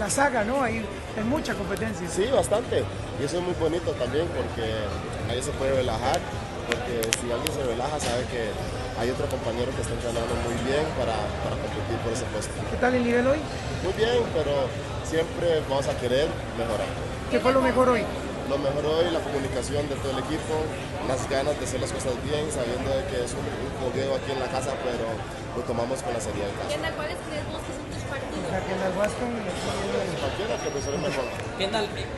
La saga, ¿no? Hay, hay mucha competencia. Sí, bastante. Y eso es muy bonito también porque ahí se puede relajar, porque si alguien se relaja sabe que hay otro compañero que está entrenando muy bien para, para competir por ese puesto. ¿Qué tal el nivel hoy? Muy bien, pero siempre vamos a querer mejorar. ¿Qué fue lo mejor hoy? Lo mejor hoy, la comunicación de todo el equipo, las ganas de hacer las cosas bien, sabiendo de que es un, un aquí en la casa, pero lo tomamos con la seriedad. Kendall, ¿cuáles crees vos que son tus partidos? La que las Wascom y Cualquiera que resuelva mejor. Kendall, eh,